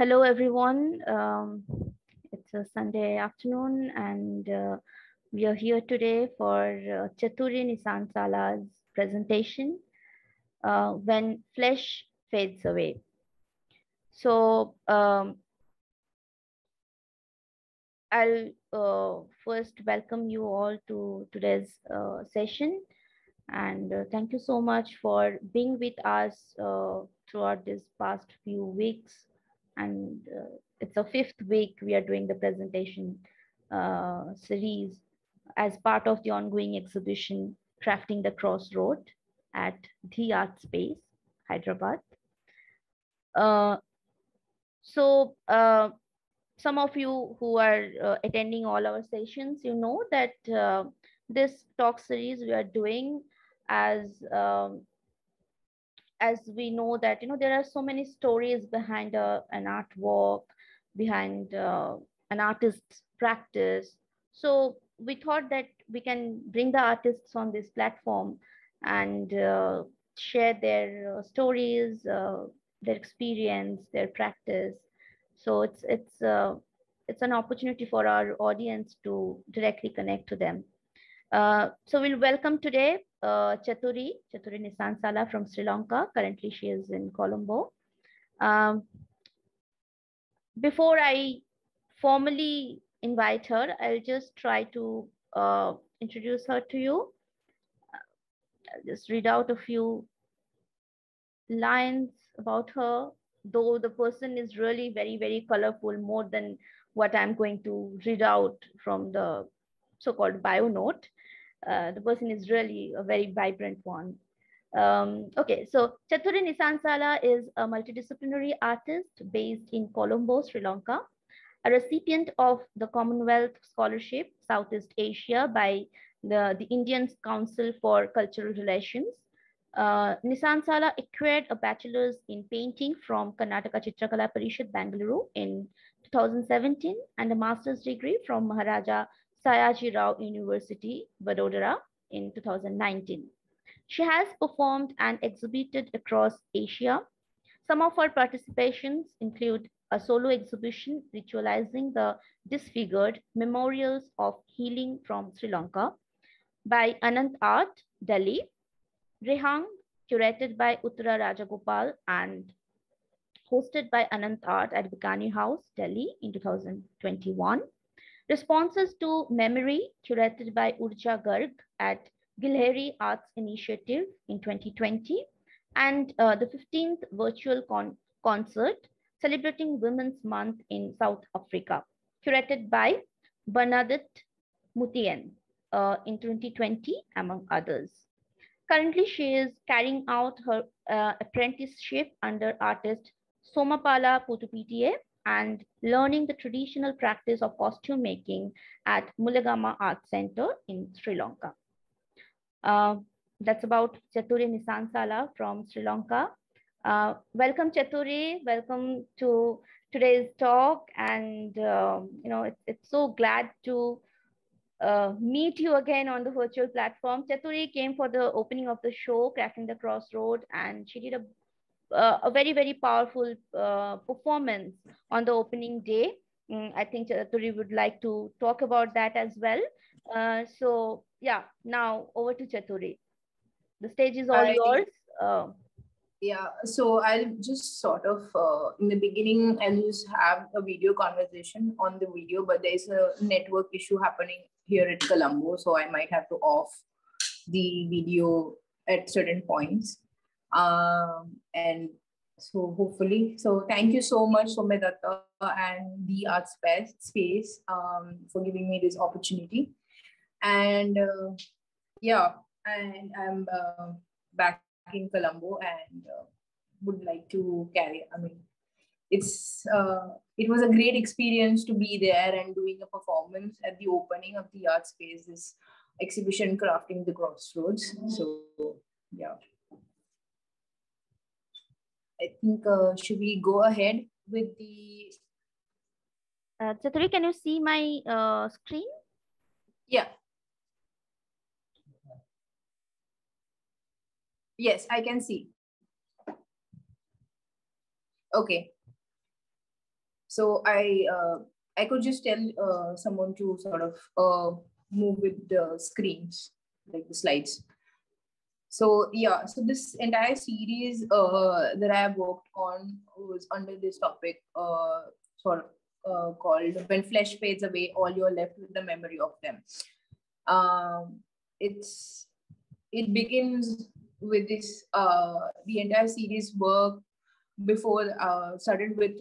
Hello, everyone. Um, it's a Sunday afternoon, and uh, we are here today for uh, Chaturi Nissansala's presentation, uh, When Flesh Fades Away. So, um, I'll uh, first welcome you all to today's uh, session. And uh, thank you so much for being with us uh, throughout this past few weeks. And uh, it's a fifth week we are doing the presentation uh, series as part of the ongoing exhibition, Crafting the Crossroad at Dhi Artspace, Hyderabad. so some of you who are uh, attending all our sessions, you know that uh, this talk series we are doing as um, as we know that you know there are so many stories behind uh, an artwork, behind uh, an artist's practice. So we thought that we can bring the artists on this platform and uh, share their uh, stories, their experience, their practice so it's it's uh, it's an opportunity for our audience to directly connect to them. Uh, so we'll welcome today uh, Chaturi, Chaturi Nissansala from Sri Lanka. Currently, she is in Colombo. Um, before I formally invite her, I'll just try to uh, introduce her to you. I'll just read out a few lines about her though the person is really very, very colorful, more than what I'm going to read out from the so-called bio note. Uh, the person is really a very vibrant one. Um, okay, so Chaturi Nissansala is a multidisciplinary artist based in Colombo, Sri Lanka, a recipient of the Commonwealth Scholarship Southeast Asia by the, the Indian Council for Cultural Relations uh, Nissansala acquired a bachelor's in painting from Karnataka Chitrakala Parishath, Bangalore in 2017 and a master's degree from Maharaja Sayajirao University, Vadodara in 2019. She has performed and exhibited across Asia. Some of her participations include a solo exhibition ritualizing the disfigured memorials of healing from Sri Lanka by Anant Art, Delhi, Rehang, curated by Uttara Rajagopal and hosted by Anant Art at Bikaner House, Delhi in 2021. Responses to Memory, curated by Oorja Garg at Gillehri Arts Initiative in 2020. And uh, the 15th virtual con concert celebrating Women's Month in South Africa, curated by Bernadette Muthien uh, in 2020, among others. Currently, she is carrying out her uh, apprenticeship under artist Somapala Pothupitiye and learning the traditional practice of costume making at Mullegama Art Center in Sri Lanka. Uh, that's about Chaturi Nissansala from Sri Lanka. Uh, welcome, Chaturi. Welcome to today's talk. And, uh, you know, it's, it's so glad to uh, meet you again on the virtual platform. Chaturi came for the opening of the show, Crafting the Crossroad, and she did a, uh, a very, very powerful uh, performance on the opening day. Mm, I think Chaturi would like to talk about that as well. Uh, so yeah, now over to Chaturi. The stage is all I, yours. Uh, yeah, so I'll just sort of, uh, in the beginning, I'll just have a video conversation on the video, but there's a network issue happening here at Colombo, so I might have to off the video at certain points. Um, and so hopefully, so thank you so much, Somedutta and Dhi Artspace, space um, for giving me this opportunity. And uh, yeah, and I'm uh, back in Colombo and uh, would like to carry, I mean, it's uh, it was a great experience to be there and doing a performance at the opening of the art space this exhibition crafting the crossroads so yeah i think uh, should we go ahead with the uh, Chaturi, can you see my uh, screen? Yeah. Yes, I can see. Okay. So I uh, I could just tell uh, someone to sort of uh, move with the screens, like the slides. So yeah, so this entire series uh, that I have worked on was under this topic, uh, sort of uh, called "When Flesh Fades Away, All You're Left with the Memory of Them." Um, it's it begins with this uh, the entire series work before uh, started with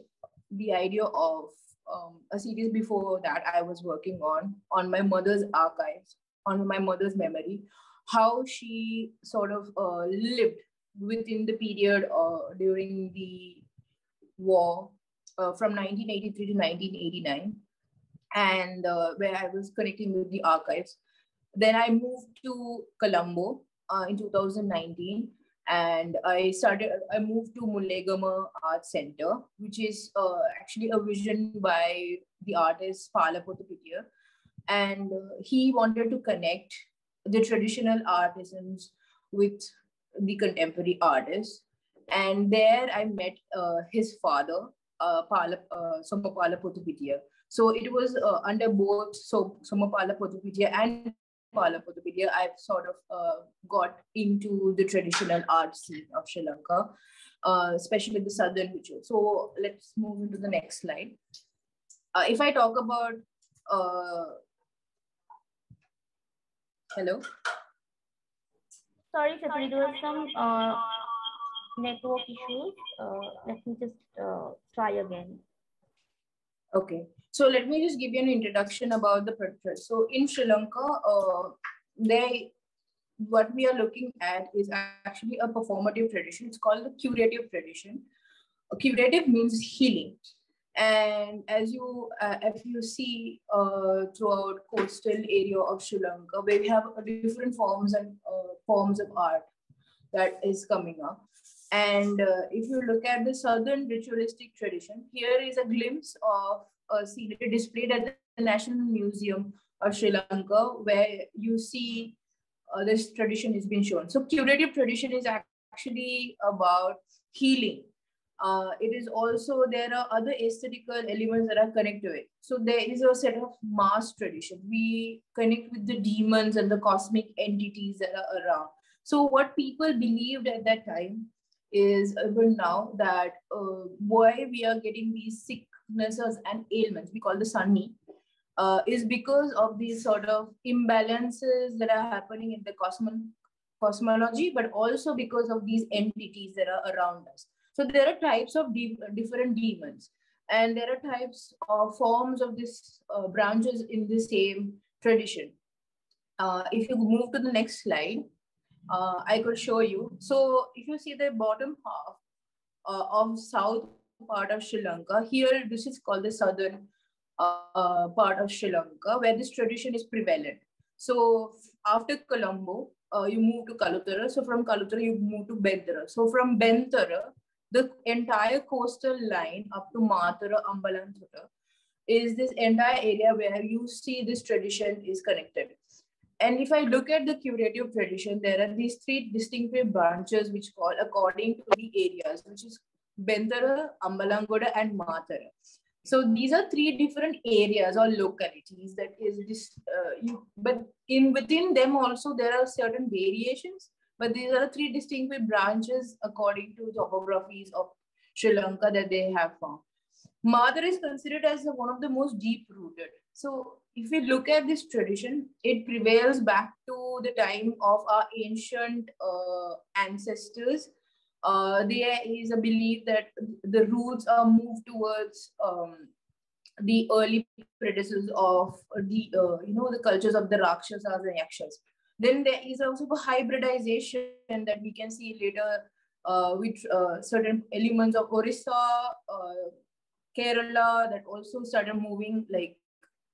the idea of um, a series before that I was working on on my mother's archives, on my mother's memory, how she sort of uh, lived within the period uh, during the war uh, from 1983 to 1989, and uh, where I was connecting with the archives. Then I moved to Colombo uh, in 2019 and I started, I moved to Mullegama Art Center, which is uh, actually a vision by the artist Pala Pothupitiye. And he wanted to connect the traditional artisans with the contemporary artists. And there I met uh, his father, uh, uh, Somapala. So it was uh, under both so Somapala Pothupitiye and Pala Pothupitiye, I've sort of uh, got into the traditional art scene of Sri Lanka, uh, especially the southern ritual. So let's move into the next slide. Uh, if I talk about, hello? Sorry, Sapri, there was some uh, network issues. Uh, let me just try again. Okay. So let me just give you an introduction about the process. So in Sri Lanka, uh, they what we are looking at is actually a performative tradition. It's called the curative tradition. A curative means healing. And as you, uh, if you see uh, throughout coastal area of Sri Lanka, where we have different forms and uh, forms of art that is coming up. And uh, if you look at the southern ritualistic tradition, here is a glimpse of a scenery displayed at the National Museum of Sri Lanka, where you see uh, this tradition is being shown. So curative tradition is actually about healing. Uh, it is also, there are other aesthetical elements that are connected to it. So there is a set of mass tradition. We connect with the demons and the cosmic entities that are around. So what people believed at that time is even now that uh, why we are getting these sicknesses and ailments, we call the sanni, uh, is because of these sort of imbalances that are happening in the cosmo- cosmology, but also because of these entities that are around us. So there are types of de- different demons, and there are types of forms of this uh, branches in the same tradition. Uh, if you move to the next slide, uh, I could show you. So if you see the bottom half uh, of south part of Sri Lanka, here this is called the southern uh, part of Sri Lanka, where this tradition is prevalent. So after Colombo, uh, you move to Kalutara. So from Kalutara, you move to Bentara. So from Bentara, the entire coastal line up to Matara, Ambalanthutta is this entire area where you see this tradition is connected. And if I look at the curative tradition, there are these three distinctive branches which call according to the areas, which is Bentara, Ambalangoda, and Matara. So these are three different areas or localities that is this, uh, you, but in within them also there are certain variations, but these are three distinct branches according to topographies of Sri Lanka that they have found. Matara is considered as one of the most deep rooted. So if we look at this tradition, it prevails back to the time of our ancient uh, ancestors. Uh, there is a belief that the roots are moved towards um, the early predecessors of the uh, you know the cultures of the Rakshasas and Yakshas. Then there is also a hybridization that we can see later uh, with uh, certain elements of Orissa, uh, Kerala that also started moving like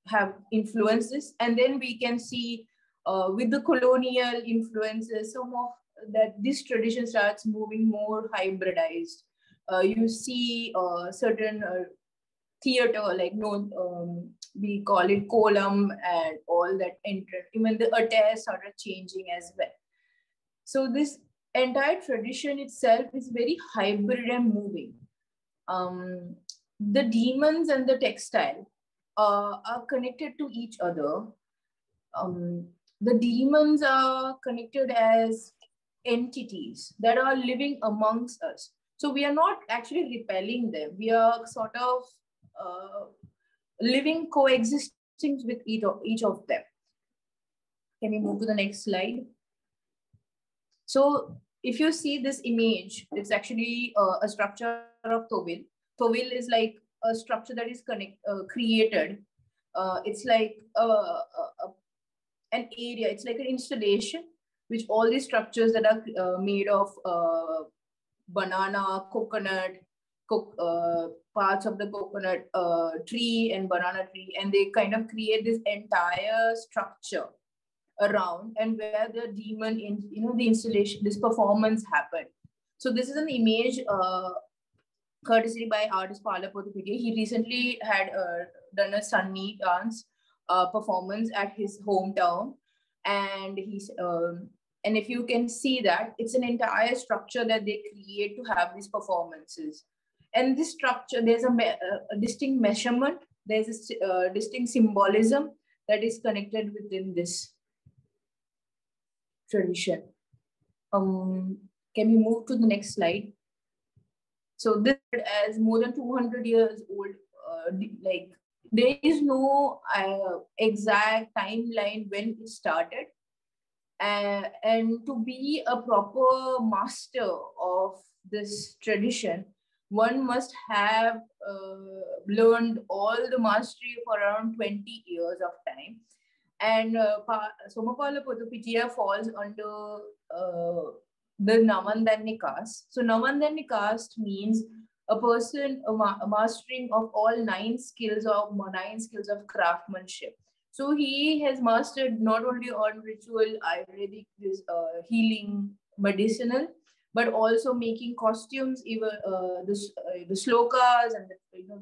have influences. And then we can see uh, with the colonial influences, some of that this tradition starts moving more hybridized. Uh, you see uh, certain theater, like no, um, we call it kolam and all that entered. Even the attire started changing as well. So this entire tradition itself is very hybrid and moving. Um, the demons and the textile uh, are connected to each other. Um, the demons are connected as entities that are living amongst us. So we are not actually repelling them. We are sort of uh, living coexisting with each of, each of them. Can we move to the next slide? So if you see this image, it's actually uh, a structure of Tovil. Tovil is like a structure that is connect, uh, created. Uh, it's like a, a, a, an area, it's like an installation, which all these structures that are uh, made of uh, banana, coconut, co uh, parts of the coconut tree and banana tree, and they kind of create this entire structure around and where the demon in you know the installation this performance happened so this is an image uh, courtesy by artist Pala Pothupitiye. He recently had uh, done a Sanni dance uh, performance at his hometown, and he's um, and if you can see that it's an entire structure that they create to have these performances. And this structure, there's a, a distinct measurement, there's a uh, distinct symbolism that is connected within this tradition. Um, can we move to the next slide? So this as more than 200 years old, uh, like there is no uh, exact timeline when it started. Uh, and to be a proper master of this tradition, one must have uh, learned all the mastery for around 20 years of time and uh, Somapala Pothupitiye falls under uh, the Navandani caste. So Navandani caste means a person ma mastering of all nine skills of nine skills of craftsmanship. So he has mastered not only on ritual, Ayurvedic, uh, healing, medicinal, but also making costumes, even uh, the, uh, the slokas and the, you know,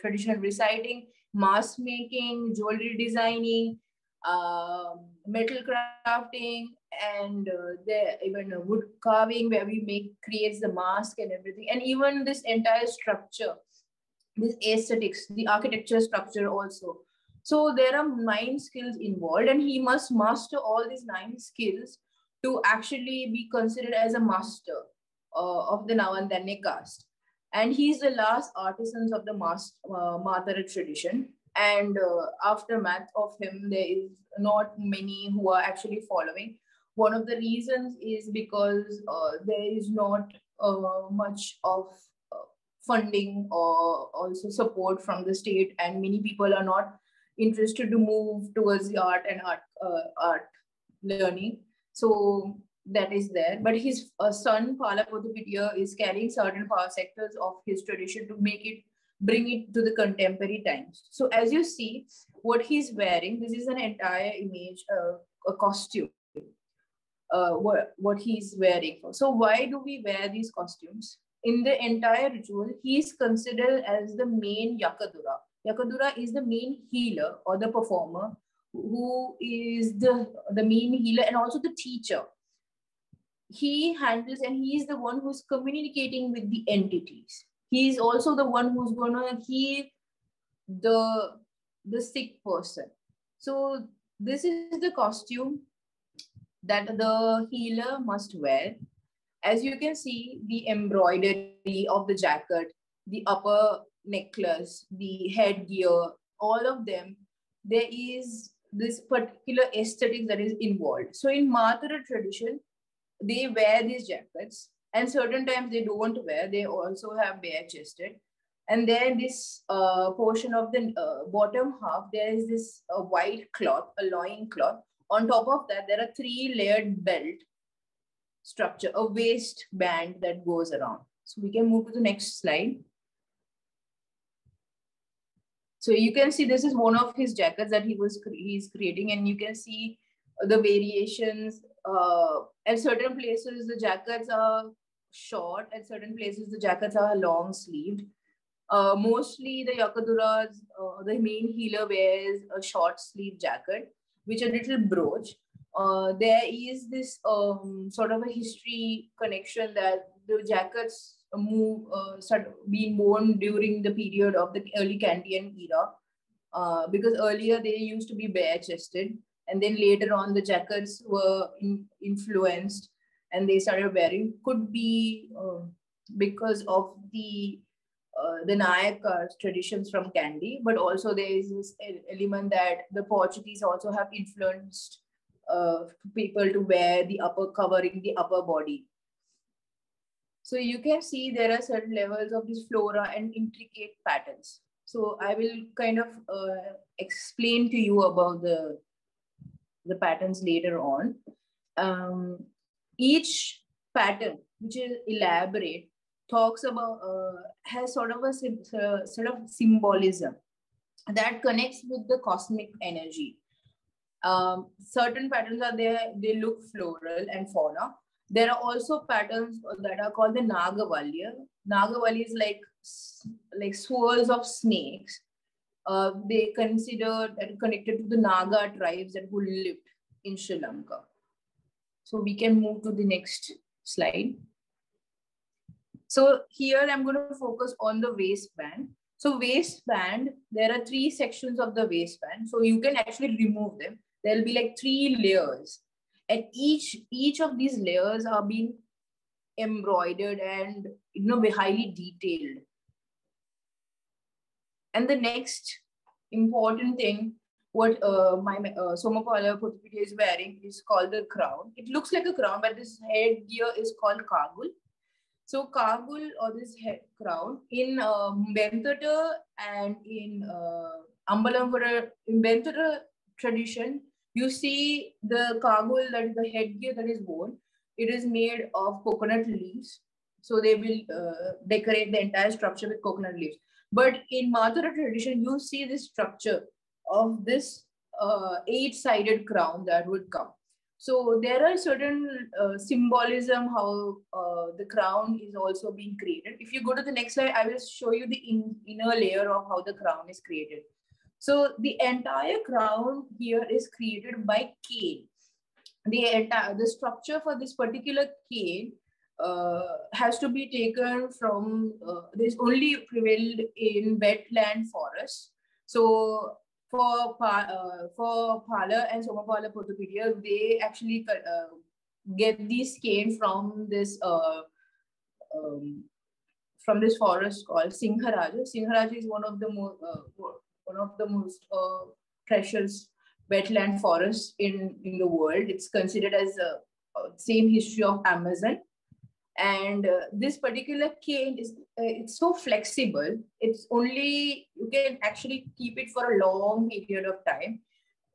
traditional reciting, mask making, jewelry designing, um, metal crafting and uh, the even uh, wood carving where we make creates the mask and everything. And even this entire structure this aesthetics the architecture structure also. So there are nine skills involved and he must master all these nine skills to actually be considered as a master uh, of the Navandanya caste. And he's the last artisans of the master, uh, tradition. And uh, aftermath of him there is not many who are actually following. One of the reasons is because uh, there is not uh, much of uh, funding or also support from the state. And many people are not interested to move towards the art and art uh, art learning so that is there but his uh, son Pala Pothupitiye is carrying certain power sectors of his tradition to make it bring it to the contemporary times. So as you see, what he's wearing, this is an entire image, uh, a costume, uh, what, what he's wearing. So why do we wear these costumes? In the entire ritual, he's considered as the main Yakadura. Yakadura is the main healer or the performer who is the, the main healer and also the teacher. He handles and he is the one who's communicating with the entities. He's also the one who's going to heal the the sick person. So this is the costume that the healer must wear. As you can see the embroidery of the jacket the upper necklace the headgear all of them there is this particular aesthetic that is involved. So in Matara tradition they wear these jackets and certain times they don't wear they also have bare chested. And then this uh, portion of the uh, bottom half there is this uh, white cloth a loin cloth. On top of that there are three layered belt structure a waist band that goes around. So we can move to the next slide so you can see this is one of his jackets that he was he's creating and you can see the variations uh, at certain places the jackets are short at certain places the jackets are long sleeved. Uh, mostly the yakaduras uh, the main healer wears a short sleeve jacket which a little brooch. Uh, there is this um, sort of a history connection that the jackets move uh, start being worn during the period of the early Kandyan era, uh, because earlier they used to be bare chested, and then later on the jackets were in, influenced, and they started wearing. Could be uh, because of the uh, the Nayak traditions from Kandy, but also there is this element that the Portuguese also have influenced uh, people to wear the upper covering the upper body. So you can see there are certain levels of this flora and intricate patterns. So I will kind of uh, explain to you about the, the patterns later on. Um, each pattern, which is elaborate, talks about, uh, has sort of a uh, sort of symbolism that connects with the cosmic energy. Um, certain patterns are there, they look floral and fauna. There are also patterns that are called the Nagavalya. Nagavalya is like, like swirls of snakes. Uh, they consider that connected to the Naga tribes that who lived in Sri Lanka. So we can move to the next slide. So here I'm going to focus on the waistband. So waistband, there are three sections of the waistband. So you can actually remove them. There'll be like three layers. And each, each of these layers are being embroidered and you know, highly detailed. And the next important thing, what uh, my uh, Somapala Putupiti is wearing is called the crown. It looks like a crown, but this headgear is called kagul. So Kagul or this head crown in uh, and in uh, Ambalamvura, in Bentara tradition, you see the Kagul, that is the headgear that is worn. It is made of coconut leaves. So they will uh, decorate the entire structure with coconut leaves. But in Matara tradition, you see this structure of this uh, eight-sided crown that would come. So there are certain uh, symbolism how uh, the crown is also being created. If you go to the next slide, I will show you the in, inner layer of how the crown is created. So the entire crown here is created by cane. The entire the structure for this particular cane uh, has to be taken from uh, this only prevailed in wetland forests. So for uh, for Pala and Somapala Pothupitiye, they actually uh, get these cane from this uh, um, from this forest called Sinharaja. Sinharaja is one of the more uh, one of the most uh, precious wetland forests in in the world. It's considered as a, a same history of Amazon. And uh, this particular cane is uh, it's so flexible. It's only you can actually keep it for a long period of time.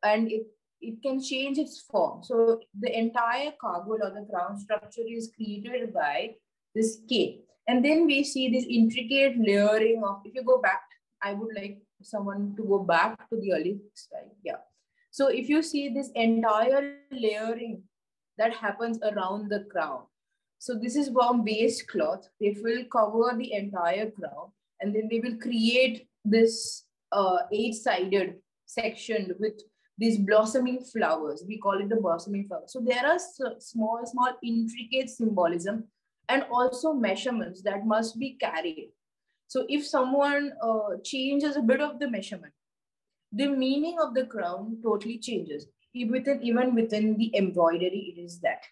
And it it can change its form. So the entire cargo or the crown structure is created by this cane. And then we see this intricate layering of if you go back i would like someone to go back to the early slide yeah so if you see this entire layering that happens around the crown so this is from waste cloth. They will cover the entire crown and then they will create this uh, eight-sided section with these blossoming flowers. We call it the blossoming flower. So there are small, small intricate symbolism and also measurements that must be carried. So if someone uh, changes a bit of the measurement, the meaning of the crown totally changes. Even, even within the embroidery, it is that.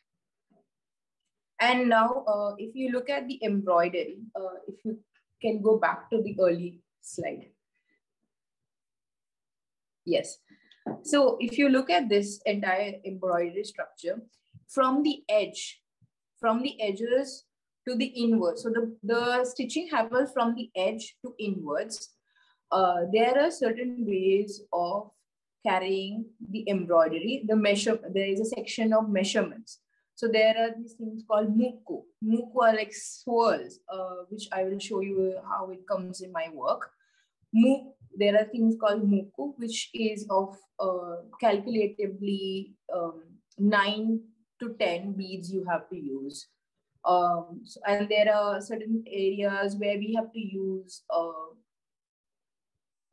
And now, uh, if you look at the embroidery, uh, if you can go back to the early slide. Yes. So if you look at this entire embroidery structure, from the edge, from the edges to the inwards. So the, the stitching happens from the edge to inwards. Uh, there are certain ways of carrying the embroidery. The measure, there is a section of measurements. So there are these things called muku. Muku are like swirls, uh, which I will show you how it comes in my work. Muku, there are things called muku, which is of uh, calculatively um, nine to 10 beads you have to use. Um, and there are certain areas where we have to use uh,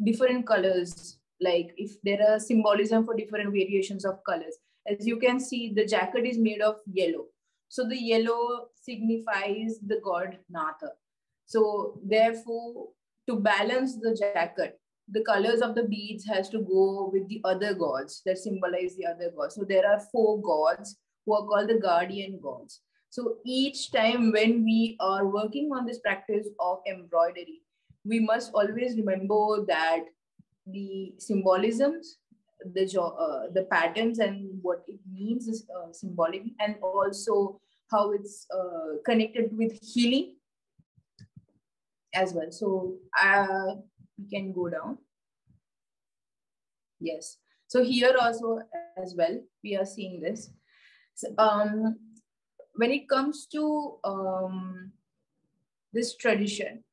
different colors, like if there are symbolism for different variations of colors as you can see, the jacket is made of yellow. So the yellow signifies the god Natha. So therefore, to balance the jacket, the colors of the beads has to go with the other gods that symbolize the other gods. So there are four gods who are called the guardian gods. So each time when we are working on this practice of embroidery, we must always remember that the symbolisms, the uh, the patterns, and what it means is uh, symbolic, and also how it's uh, connected with healing as well. So uh, we can go down. Yes. So here also as well, we are seeing this. So, um, when it comes to um, this tradition,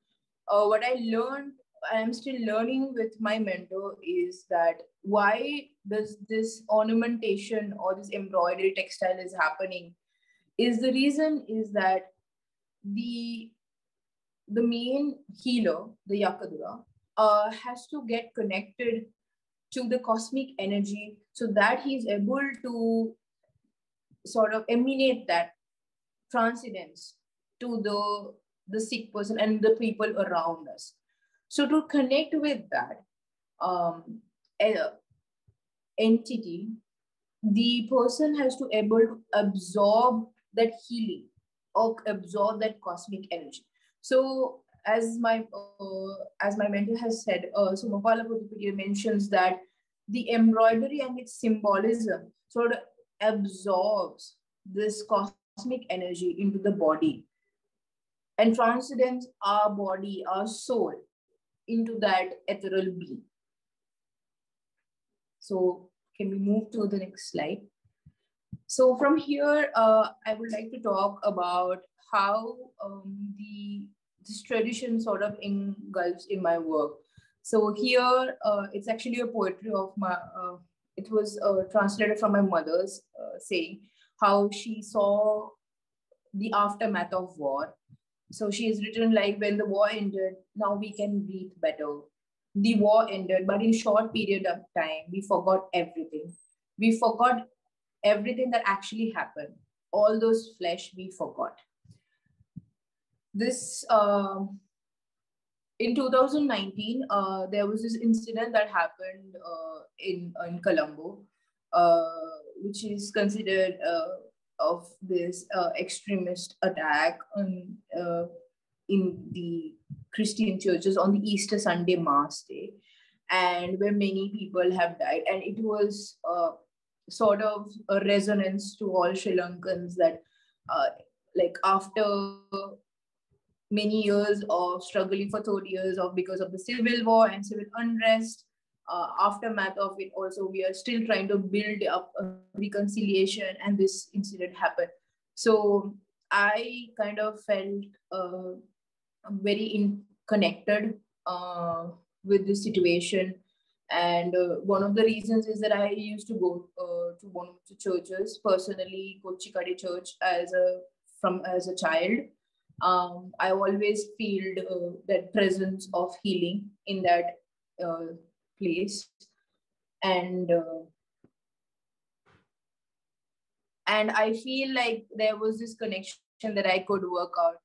uh, what I learned, I am still learning with my mentor is that why does this ornamentation or this embroidery textile is happening is the reason is that the the main healer, the Yakadura, uh, has to get connected to the cosmic energy so that he's able to sort of emanate that transcendence to the the sick person and the people around us. So to connect with that um, entity the person has to able to absorb that healing or absorb that cosmic energy. So as my uh, as my mentor has said, uh, Somapala mentions that the embroidery and its symbolism sort of absorbs this cosmic energy into the body and transcends our body, our soul into that ethereal being. So can we move to the next slide? So from here, uh, I would like to talk about how um, the this tradition sort of engulfs in my work. So here, uh, it's actually a poetry of my, uh, it was uh, translated from my mother's uh, saying how she saw the aftermath of war. So she has written like, when the war ended, now we can breathe better. The war ended, but in short period of time, we forgot everything. We forgot everything that actually happened. All those flesh we forgot this uh, in 2019 uh, there was this incident that happened uh, in in colombo which is considered uh, of this uh, extremist attack on, in the christian churches on the easter sunday mass day. And where many people have died. And it was uh, sort of a resonance to all sri lankans that uh, like after many years of struggling for 30 years of because of the civil war and civil unrest uh, aftermath of it also we are still trying to build up a reconciliation and this incident happened. So i kind of felt uh, very in connected uh, with this situation. And uh, one of the reasons is that i used to go uh, to one of the churches personally kochikade church as a from as a child. Um, I always feel uh, that presence of healing in that uh, place, and uh, and I feel like there was this connection that I could work out.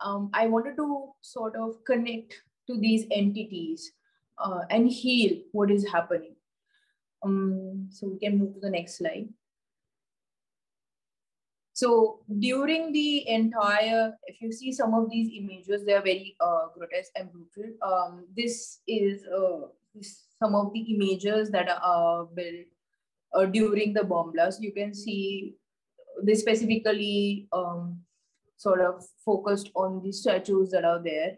Um, I wanted to sort of connect to these entities uh, and heal what is happening. Um, so we can move to the next slide. So during the entire, if you see some of these images, they are very uh, grotesque and brutal. Um, this is uh, some of the images that are built uh, during the bomb blast. You can see they specifically um, sort of focused on the statues that are there.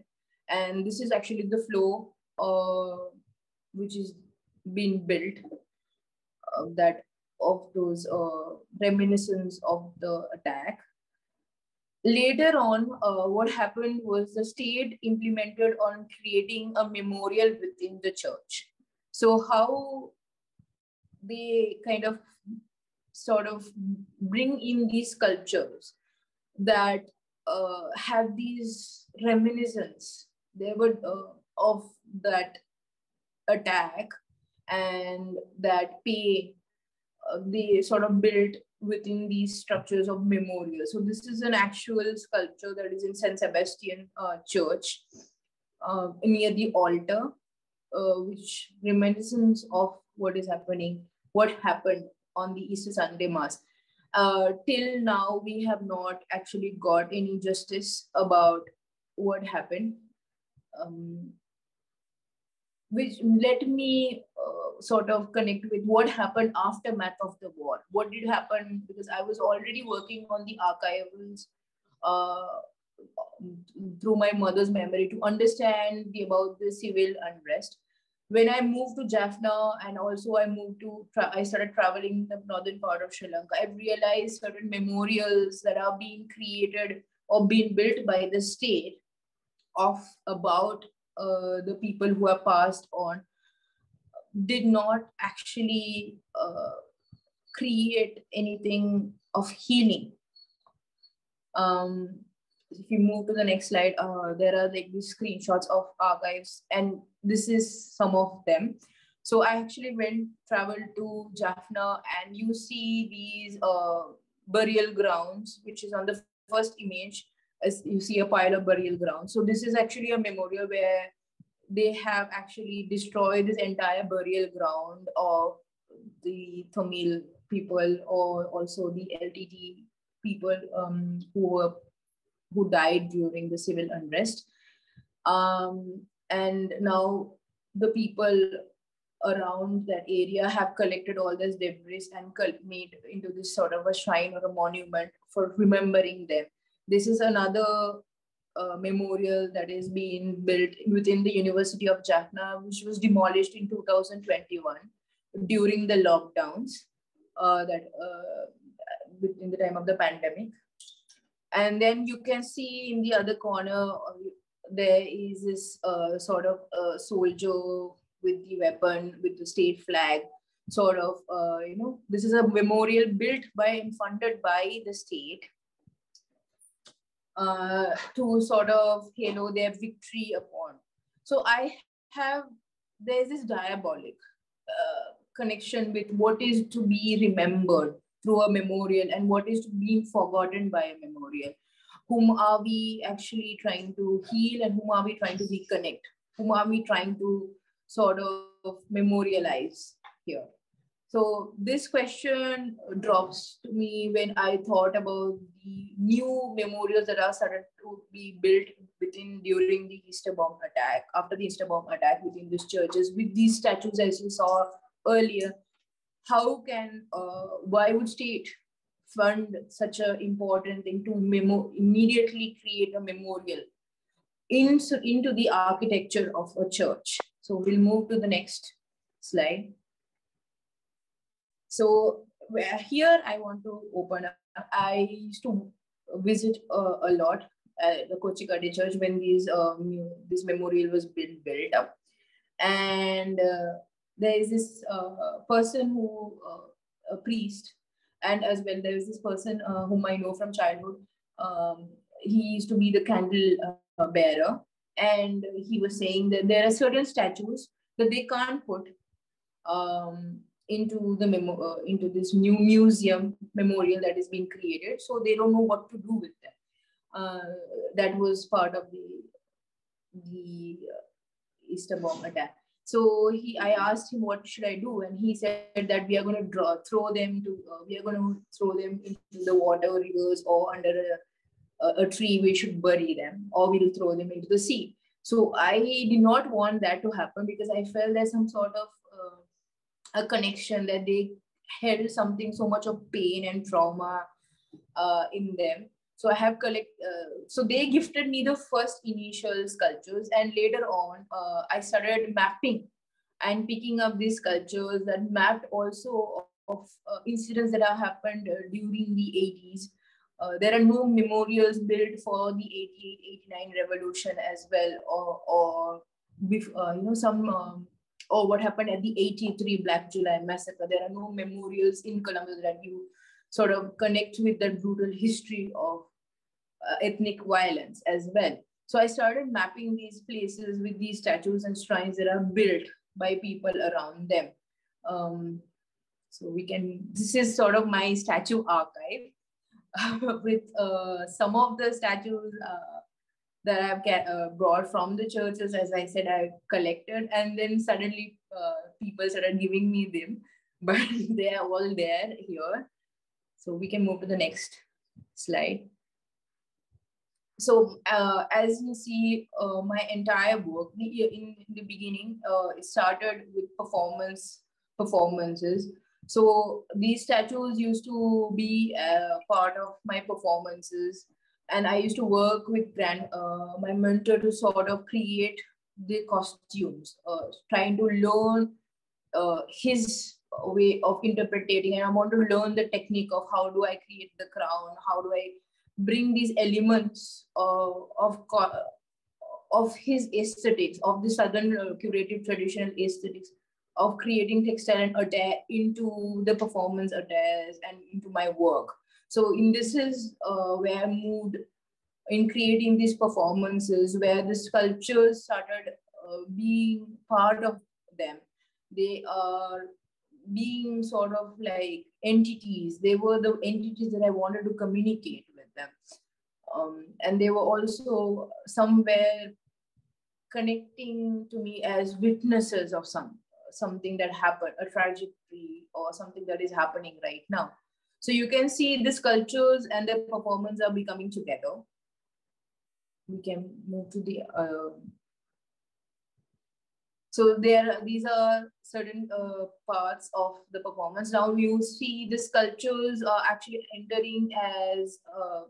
And this is actually the flow uh, which is being built uh, that of those uh, reminiscence of the attack. Later on, uh, what happened was the state implemented on creating a memorial within the church. So how they kind of sort of bring in these sculptures that uh, have these reminiscence they would uh, of that attack and that pain uh, they sort of built within these structures of memorial. So this is an actual sculpture that is in San Sebastian uh, Church uh, near the altar, uh, which reminiscence of what is happening, what happened on the Easter Sunday Mass. Uh, till now, we have not actually got any justice about what happened. Um, which let me uh, sort of connect with what happened aftermath of the war. What did happen? Because I was already working on the archivals uh, through my mother's memory to understand the, about the civil unrest. When I moved to Jaffna and also I moved to, I started traveling the northern part of Sri Lanka, I've realized certain memorials that are being created or being built by the state of about uh, the people who have passed on did not actually uh, create anything of healing. Um, if you move to the next slide, uh, there are like these screenshots of archives, and this is some of them. So I actually went traveled to Jaffna, and you see these uh, burial grounds, which is on the first image as you see a pile of burial ground. So this is actually a memorial where they have actually destroyed this entire burial ground of the Tamil people or also the LTT people um, who were who died during the civil unrest. Um, and now the people around that area have collected all this debris and made into this sort of a shrine or a monument for remembering them this is another uh, memorial that is being built within the University of Jaffna, which was demolished in 2021 during the lockdowns uh, that uh, in the time of the pandemic. And then you can see in the other corner, uh, there is this uh, sort of uh, soldier with the weapon, with the state flag, sort of, you know, this is a memorial built by and funded by the state uh, to sort of halo their victory upon. So I have, there's this diabolic uh, connection with what is to be remembered through a memorial and what is to be forgotten by a memorial. Whom are we actually trying to heal and whom are we trying to reconnect? Whom are we trying to sort of memorialize here? So this question drops to me when I thought about the new memorials that are started to be built within during the Easter bomb attack, after the Easter bomb attack within these churches with these statues as you saw earlier. How can, uh, why would state fund such an important thing to memo- immediately create a memorial in, into the architecture of a church? So we'll move to the next slide. So here I want to open up. I used to visit uh, a lot at the Kochikade church when these um, this memorial was being built up, and uh, there is this uh, person who uh, a priest, and as well there is this person uh, whom I know from childhood. Um, he used to be the candle uh, bearer, and he was saying that there are certain statues that they can't put um, into the memo uh, into this new museum memorial that is being created. So they don't know what to do with them. Uh, that was part of the the uh, easter bomb attack. So he i asked him what should i do? And he said that we are going to draw throw them to uh, we are going to throw them into the water rivers or under a, a, a tree we should bury them or we'll throw them into the sea. So i did not want that to happen because i felt there's some sort of a connection that they held something so much of pain and trauma uh, in them. So i have collect uh, so they gifted me the first initial sculptures and later on uh, i started mapping and picking up these sculptures that mapped also of uh, incidents that have happened uh, during the 80s uh, there are no memorials built for the 88 89 revolution as well or or you know some um, or what happened at the 83 Black July massacre. There are no memorials in Colombo that you sort of connect with that brutal history of uh, ethnic violence as well. So I started mapping these places with these statues and shrines that are built by people around them. Um, So we can, this is sort of my statue archive with uh, some of the statues uh, that I've uh, brought from the churches. As I said, I collected and then suddenly uh, people started giving me them, but they are all there here. So we can move to the next slide. So uh, as you see, uh, my entire work in, in the beginning, uh, started with performance performances. So these statues used to be part of my performances. And I used to work with grand, uh, my mentor to sort of create the costumes, uh, trying to learn uh, his way of interpreting. And I want to learn the technique of how do I create the crown, how do I bring these elements of, of, of his aesthetics, of the Southern uh, curative traditional aesthetics of creating textile and attire into the performance attires and into my work. So in this is uh, where I moved in creating these performances where the sculptures started uh, being part of them. They are being sort of like entities. They were the entities that I wanted to communicate with them. Um, and they were also somewhere connecting to me as witnesses of some something that happened, a tragedy or something that is happening right now. So you can see the sculptures and the performance are becoming together. We can move to the uh, so there, these are certain uh, parts of the performance. Now you see the sculptures are actually entering as uh,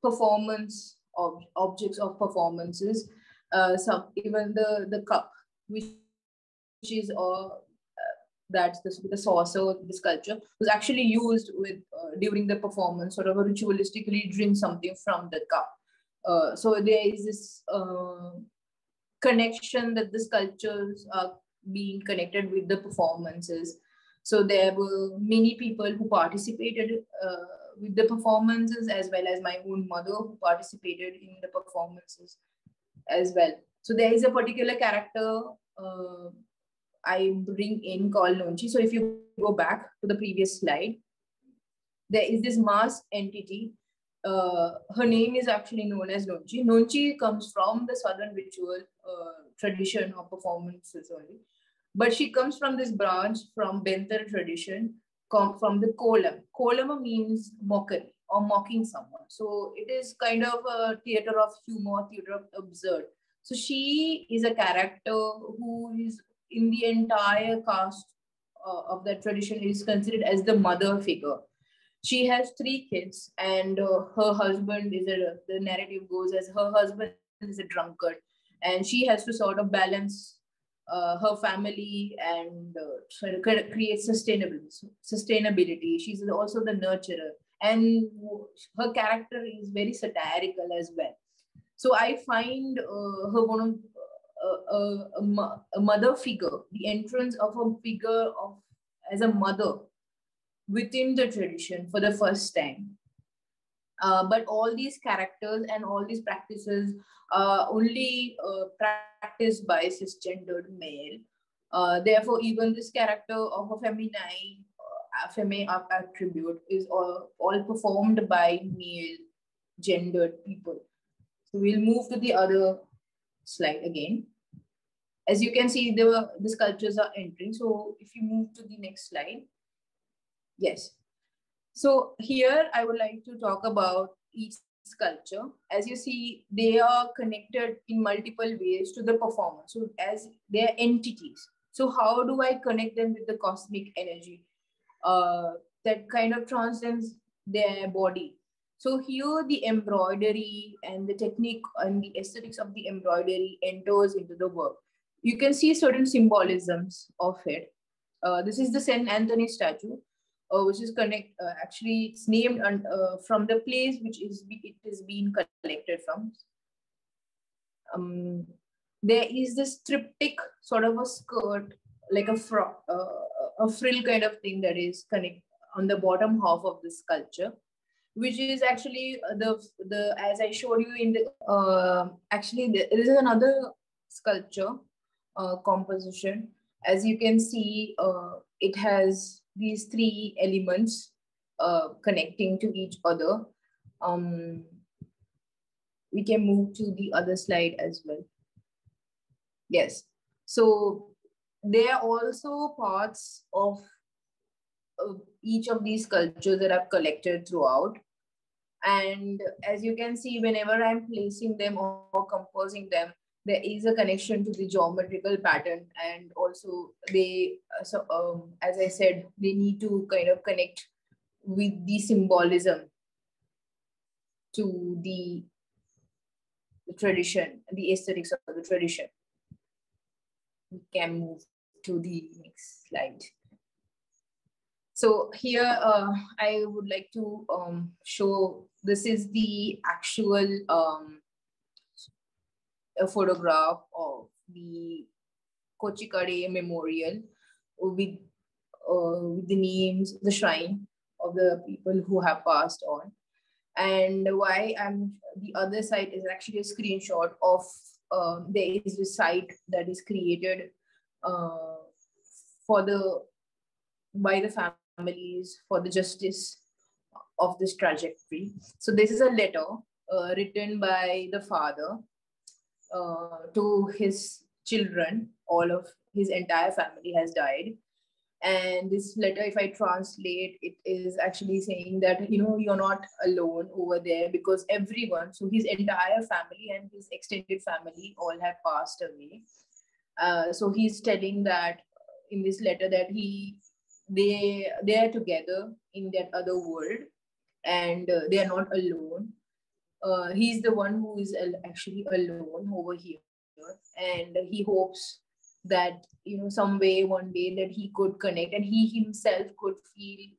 performance of objects of performances. Uh, some even the the cup, which is uh, that's the, the saucer, the sculpture was actually used with uh, during the performance, sort of ritualistically drink something from the cup. Uh, so there is this uh, connection that the sculptures are being connected with the performances. So there were many people who participated uh, with the performances as well as my own mother who participated in the performances as well. So there is a particular character uh, I bring in called Nonchi. So if you go back to the previous slide, there is this masked entity uh, her name is actually known as Nonchi. Nonchi comes from the southern ritual uh, tradition of performances only. But she comes from this branch from Bentara tradition, from the kolam. Kolam means mockery or mocking someone. So it is kind of a theater of humor, theater of absurd. So she is a character who is in the entire cast uh, of that tradition is considered as the mother figure. She has three kids and uh, her husband is a the narrative goes as her husband is a drunkard and she has to sort of balance uh, her family and uh, create sustainability sustainability. She's also the nurturer and her character is very satirical as well. So i find uh, her one of uh, a, a, mother figure the entrance of a figure of as a mother within the tradition for the first time. Uh, but all these characters and all these practices are only uh, practiced by cisgendered male. Uh, therefore, even this character of a feminine, uh, feminine attribute is all, all performed by male gendered people. So we'll move to the other slide again. As you can see, the, the sculptures are entering. So if you move to the next slide. Yes. So here I would like to talk about each sculpture. As you see, they are connected in multiple ways to the performance. So as they are entities. So how do I connect them with the cosmic energy uh, that kind of transcends their body? So here the embroidery and the technique and the aesthetics of the embroidery enters into the work. You can see certain symbolisms of it. Uh, this is the St. Anthony statue uh, which is connect uh, actually it's named uh, from the place which is it is being collected from. Um, there is this triptych sort of a skirt, like a fro- uh, a frill kind of thing that is connect on the bottom half of the sculpture, which is actually the the as I showed you in the uh, actually there is another sculpture uh, composition. As you can see, uh, it has these three elements uh, connecting to each other. Um, we can move to the other slide as well. Yes. So they are also parts of uh, each of these cultures that I've collected throughout. And as you can see, whenever I'm placing them or, or composing them, there is a connection to the geometrical pattern and also they uh, so um, as i said they need to kind of connect with the symbolism to the, the tradition the aesthetics of the tradition. We can move to the next slide. So here uh, i would like to um, show this is the actual um, a photograph of the Kochikade Memorial with, uh, with the names, the shrine of the people who have passed on. And why I'm the other side is actually a screenshot of um, there is a site that is created uh, for the by the families for the justice of this trajectory. So this is a letter uh, written by the father uh, to his children. All of his entire family has died. And this letter, if I translate, it is actually saying that, you know, you're not alone over there because everyone, so his entire family and his extended family all have passed away. Uh, so he's telling that in this letter that he they they are together in that other world and uh, they are not alone uh, he's the one who is actually alone over here. And he hopes that you know some way one day that he could connect and he himself could feel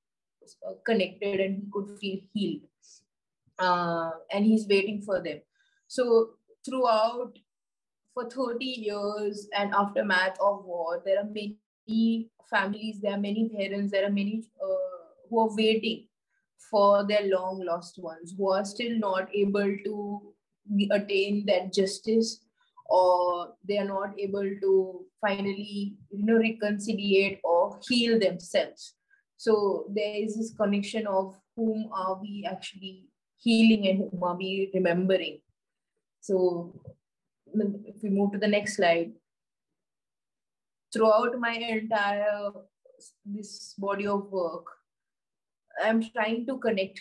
uh, connected and he could feel healed. Uh, and he's waiting for them. So throughout for 30 years and aftermath of war there are many families there are many parents there are many uh, who are waiting for their long lost ones who are still not able to attain that justice or they are not able to finally you know reconciliate or heal themselves. So there is this connection of whom are we actually healing and whom are we remembering. So if we move to the next slide. Throughout my entire this body of work I'm trying to connect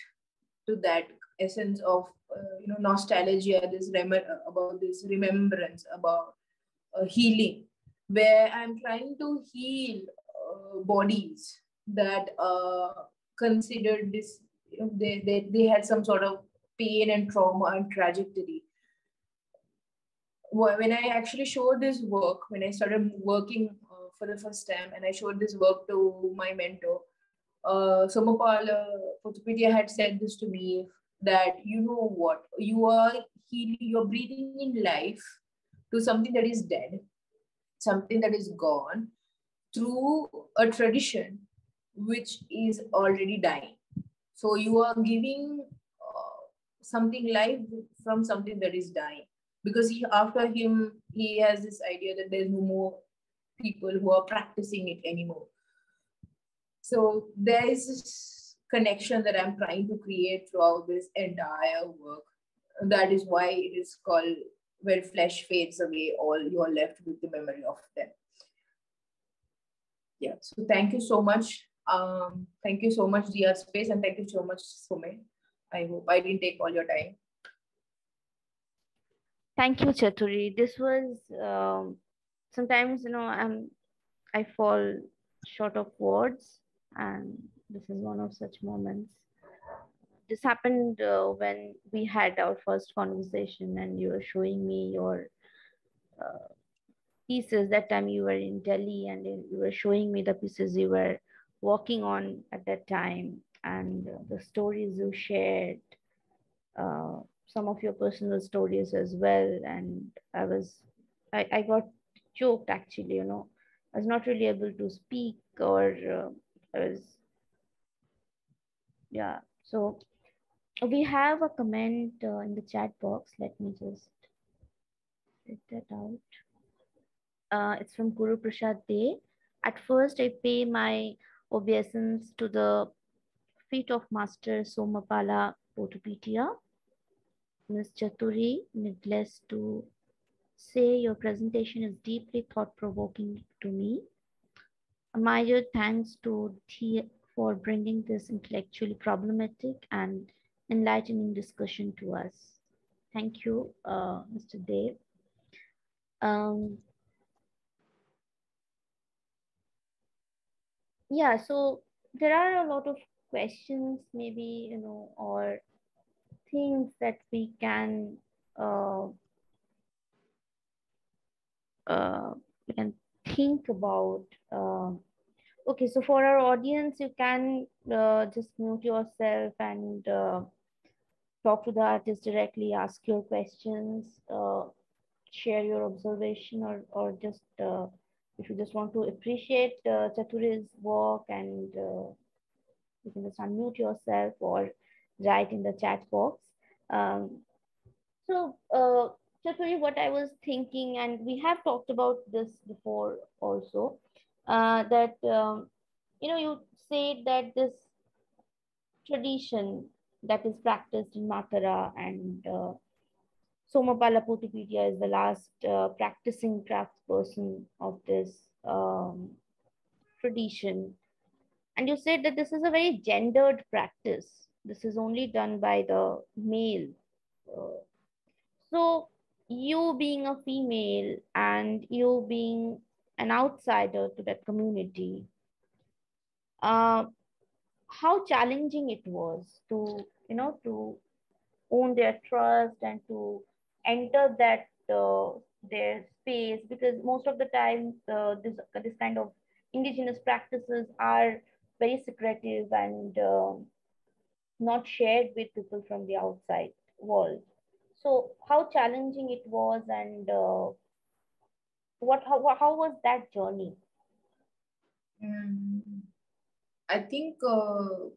to that essence of uh, you know nostalgia, this rem- about this remembrance, about uh, healing, where I'm trying to heal uh, bodies that uh, considered this. You know, they, they they had some sort of pain and trauma and trajectory. When I actually showed this work, when I started working uh, for the first time, and I showed this work to my mentor, uh, Somapal uh, had said this to me that you know what you are healing, you're breathing in life to something that is dead, something that is gone through a tradition which is already dying. So you are giving uh, something life from something that is dying because he, after him he has this idea that there's no more people who are practicing it anymore so there is this connection that I'm trying to create throughout this entire work. That is why it is called When Flesh Fades Away, all you're left with the memory of them. Yeah, so thank you so much. Um, thank you so much, Dhi Artspace, and thank you so much, Sumit. I hope I didn't take all your time. Thank you, Chaturi. This was um, sometimes, you know, I'm I fall short of words and this is one of such moments. This happened uh, when we had our first conversation and you were showing me your uh, pieces that time you were in delhi and you were showing me the pieces you were working on at that time and uh, the stories you shared uh, some of your personal stories as well. And i was I, I got choked actually you know. I was not really able to speak or is yeah so we have a comment uh, in the chat box let me just get that out uh, it's from guru prasad day at first i pay my obeisance to the feet of Master Somapala Pothupitiye. Ms. Chaturi, needless to say, your presentation is deeply thought-provoking to me. Major thanks to Dhi for bringing this intellectually problematic and enlightening discussion to us. Thank you, uh, Mr. Dev. Um, yeah, so there are a lot of questions, maybe, you know, or things that we can uh, uh, we can think about. Uh, okay, so for our audience, you can uh, just mute yourself and uh, talk to the artist directly, ask your questions, uh, share your observation, or or just uh, if you just want to appreciate uh, Chaturi's work and you can just unmute yourself or write in the chat box. Um, so, Chaturi, what I was thinking, and we have talked about this before also, uh, that, um, you know, you say that this tradition that is practiced in Matara and uh, Somapala Pothupitiye is the last uh, practicing craftsperson of this um, tradition. And you said that this is a very gendered practice. This is only done by the male. Uh, so you being a female and you being an outsider to that community, uh, how challenging it was to, you know, to own their trust and to enter that uh, their space because most of the time uh, this this kind of indigenous practices are very secretive and uh, not shared with people from the outside world. So how challenging it was and uh, what how, how was that journey? Mm, I think uh,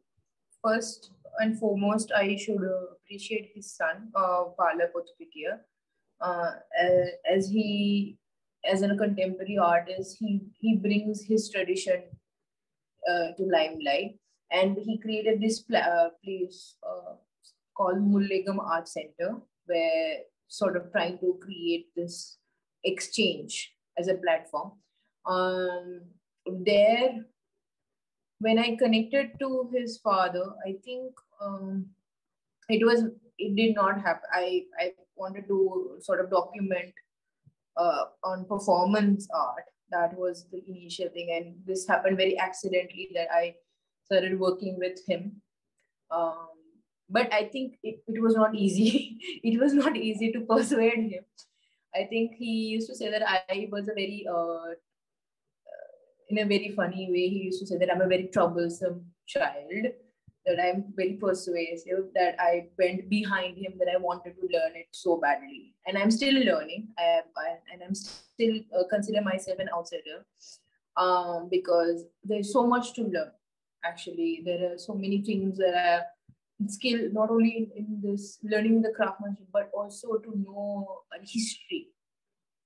first and foremost, I should appreciate his son, uh, Pala Pothupitiye. Uh, as he, as a contemporary artist, he, he brings his tradition uh, to limelight and he created this pl- uh, place uh, called Mullegama Art Center where sort of trying to create this exchange as a platform. Um, there when i connected to his father i think um, it was it did not happen i i wanted to sort of document uh, on performance art. That was the initial thing and this happened very accidentally that i started working with him. Um, but i think it, it was not easy. It was not easy to persuade him. I think he used to say that i was a very uh, in a very funny way he used to say that i'm a very troublesome child that i'm very persuasive that i went behind him that i wanted to learn it so badly. And i'm still learning. I, I and i'm still uh, consider myself an outsider um, because there's so much to learn actually. There are so many things that are skill not only in, in this learning the craftsmanship but also to know a history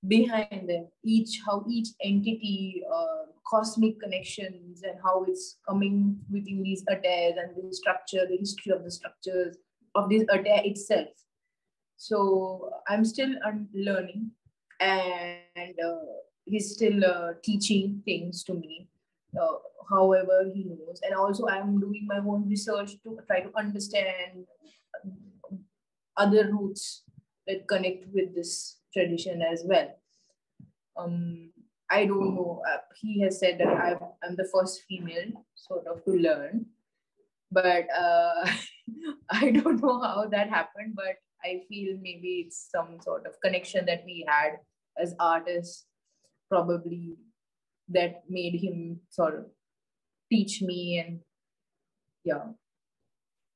behind them. Each how each entity uh, cosmic connections and how it's coming within these attires and the structure the history of the structures of this attire itself. So i'm still learning and uh, he's still uh, teaching things to me uh, however he knows. And also, I'm doing my own research to try to understand other roots that connect with this tradition as well. Um, I don't know. Uh, he has said that I'm, I'm the first female sort of to learn, but uh, I don't know how that happened. But I feel maybe it's some sort of connection that we had as artists, probably that made him sort of teach me and yeah.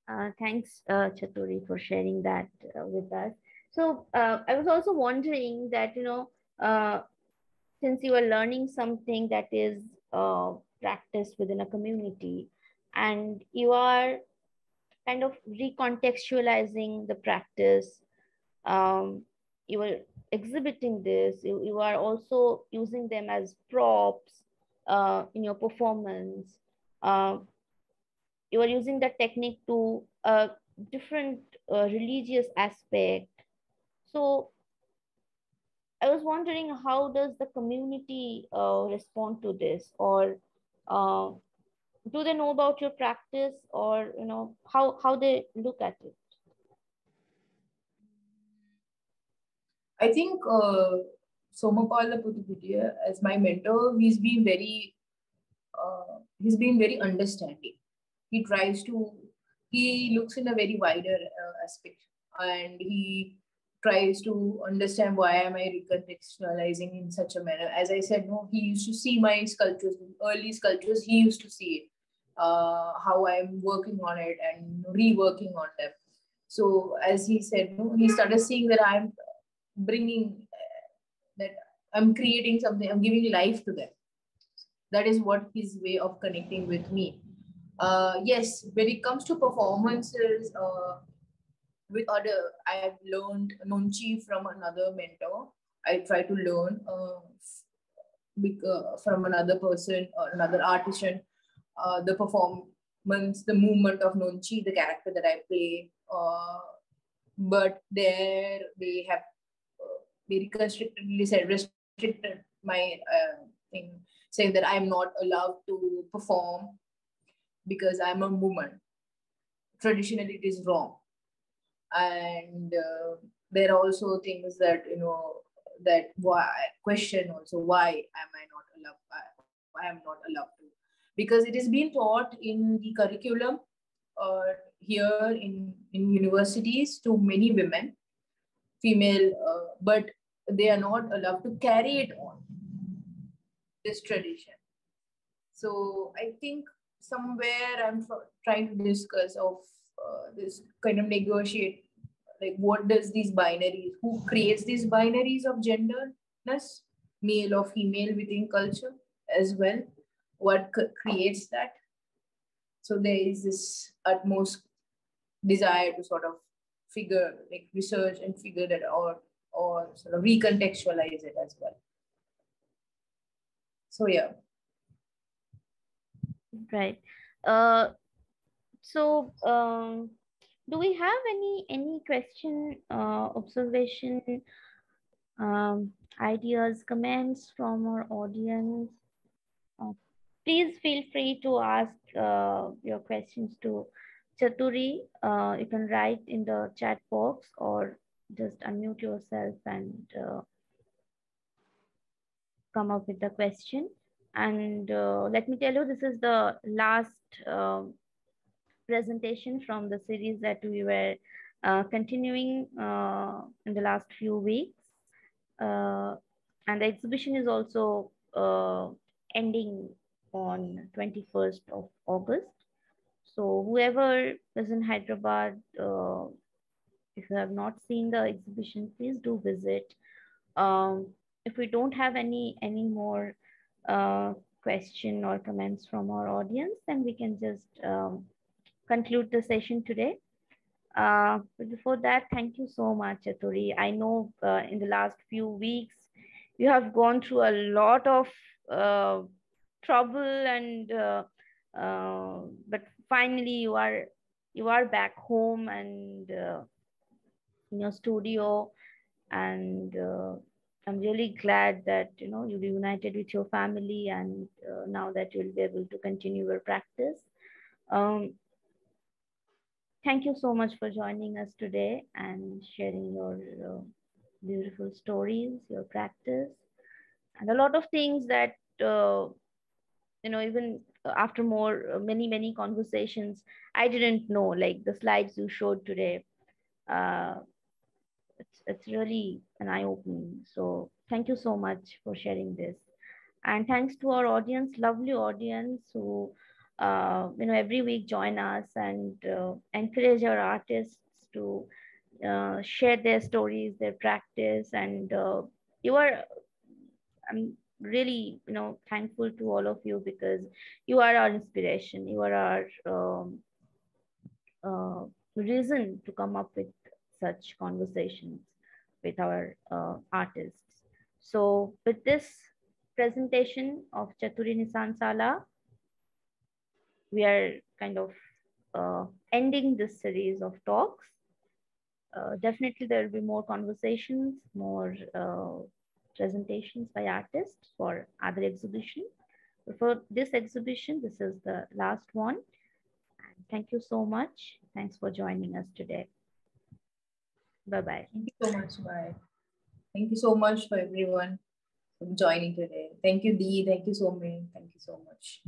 Uh, thanks uh, chaturi for sharing that uh, with us. So uh, i was also wondering that you know uh, since you are learning something that is uh, practiced within a community and you are kind of recontextualizing the practice um, you are exhibiting this you, you are also using them as props uh, in your performance. Uh, you are using the technique to a different uh, religious aspect. So I was wondering how does the community uh, respond to this? Or uh, do they know about your practice? Or you know how how they look at it i think uh, somapala Pothupitiye, as my mentor he's been very uh, he's been very understanding he tries to he looks in a very wider uh, aspect and he tries to understand why am I recontextualizing in such a manner. As I said, no, he used to see my sculptures, early sculptures, he used to see it, uh, how I'm working on it and reworking on them. So as he said, no, he started seeing that I'm bringing, uh, that I'm creating something, I'm giving life to them. That is what his way of connecting with me. Uh, yes, when it comes to performances, uh, with other i have learned nonchi from another mentor i try to learn uh, uh, from another person or another artisan uh, the performance the movement of nonchi the character that i play uh, but there they have uh, very constrictedly said restricted my uh, thing saying that i'm not allowed to perform because i'm a woman. Traditionally it is wrong. And uh, there are also things that you know that why question also why am i not allowed why am not allowed to? Because it is being taught in the curriculum uh, here in in universities to many women female uh, but they are not allowed to carry it on this tradition. So i think somewhere i'm trying to discuss of uh, this kind of negotiate like what does these binaries who creates these binaries of genderness male or female within culture as well what creates that? So there is this utmost desire to sort of figure like research and figure that or or sort of recontextualize it as well. So yeah. Right. Uh so um do we have any any question uh, observation um, ideas comments from our audience? Uh, please feel free to ask uh, your questions to chaturi. Uh, you can write in the chat box or just unmute yourself and uh, come up with the question and uh, let me tell you this is the last um, presentation from the series that we were uh, continuing uh, in the last few weeks. Uh, and the exhibition is also uh, ending on 21st of August. So whoever is in Hyderabad, uh, if you have not seen the exhibition, please do visit. Um, if we don't have any, any more uh, question or comments from our audience, then we can just um, conclude the session today. Uh, but before that, thank you so much, Chaturi. I know uh, in the last few weeks, you have gone through a lot of uh, trouble and uh, uh, but finally you are you are back home and uh, in your studio and I'm really glad that you know you reunited with your family and now that you'll be able to continue your practice. Um, Thank you so much for joining us today and sharing your uh, beautiful stories, your practice, and a lot of things that, uh, you know, even after more, uh, many, many conversations, I didn't know, like the slides you showed today. Uh, it's, really an eye opening. So thank you so much for sharing this. And thanks to our audience, lovely audience who uh, you know, every week join us and uh, encourage our artists to uh, share their stories, their practice, and uh, you are. I'm really, you know, thankful to all of you because you are our inspiration. You are our um, uh, reason to come up with such conversations with our uh, artists. So, with this presentation of Chaturi Nissansala, we are kind of uh, ending this series of talks. Uh, definitely there will be more conversations, more uh, presentations by artists for other exhibitions. For this exhibition, this is the last one. Thank you so much. Thanks for joining us today. Bye-bye. Thank you so much. Bye. Thank you so much for everyone for joining today. Thank you, Dee. Thank you so much. Thank you so much.